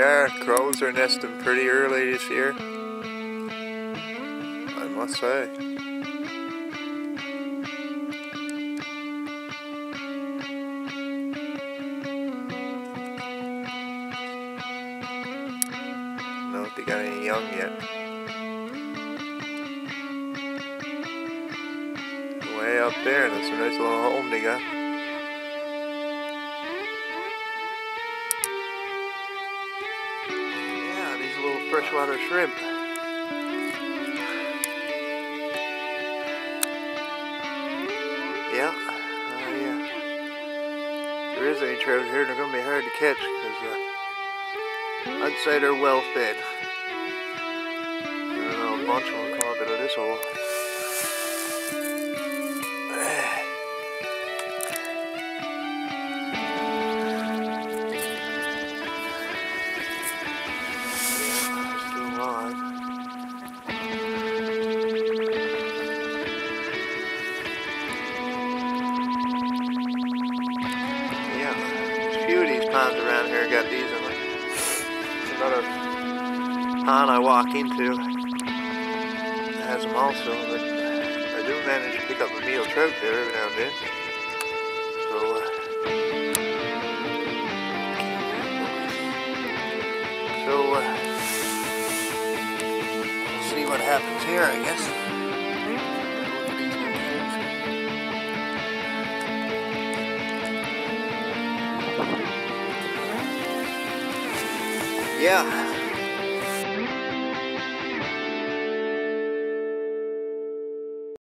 are. Crows are nesting pretty early this year. I must say. If they got any young yet. Way up there, that's a nice little home they got. Freshwater shrimp. Yeah, uh, yeah. If there is any trout here, they're gonna be hard to catch because uh, I'd say they're well fed. I don't know, a bunch of them come up of this hole. Ponds around here got these in. There's another pond I walk into has them also, but I do manage to pick up a meal trout there every now and then. So, uh, so uh, we'll see what happens here, I guess. Yeah.